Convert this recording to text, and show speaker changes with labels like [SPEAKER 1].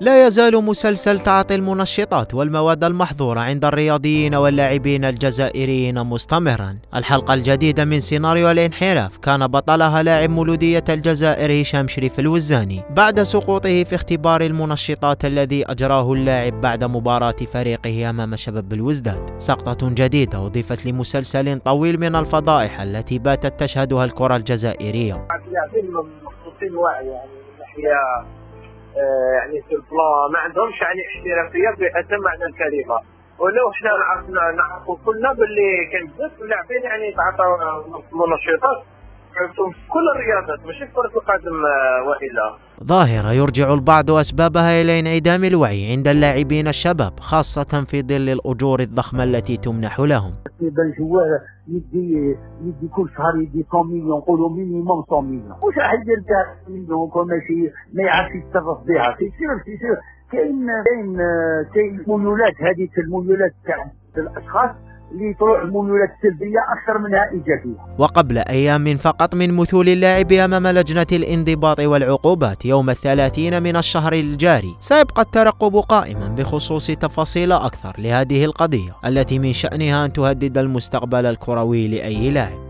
[SPEAKER 1] لا يزال مسلسل تعاطي المنشطات والمواد المحظورة عند الرياضيين واللاعبين الجزائريين مستمرا. الحلقة الجديدة من سيناريو الانحراف كان بطلها لاعب مولودية الجزائر هشام شريف الوزاني. بعد سقوطه في اختبار المنشطات الذي أجراه اللاعب بعد مباراة فريقه أمام شباب الوزداد. سقطة جديدة أضيفت لمسلسل طويل من الفضائح التي باتت تشهدها الكرة الجزائرية.
[SPEAKER 2] يعني يعني في البلان ما عندهمش يعني احترافيه باتم معنى الكلمة ولو إحنا عرفنا نعرفوا كلنا باللي كان بزاف اللاعبين يعني تعاطوا منشطات كل الرياضات ماشي كرة القدم آه، وإلا.
[SPEAKER 1] ظاهرة يرجع البعض أسبابها إلى انعدام الوعي عند اللاعبين الشباب خاصة في ظل الأجور الضخمة التي تمنح لهم.
[SPEAKER 3] تقريبا جوار يدي يدي كل شهر يدي 100 مليون نقولوا مينيموم 100 مليون واش راح يدير تاع مليون كون ماشي ما يعرفش يتصرف بها. في سير كاين كاين كاين الميولات هذه الميولات تاع الأشخاص. السلبية أكثر منها إيجابية.
[SPEAKER 1] وقبل أيام فقط من مثول اللاعب أمام لجنة الانضباط والعقوبات يوم الثلاثين من الشهر الجاري سيبقى الترقب قائما بخصوص تفاصيل أكثر لهذه القضية التي من شأنها أن تهدد المستقبل الكروي لأي لاعب.